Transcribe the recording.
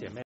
姐妹。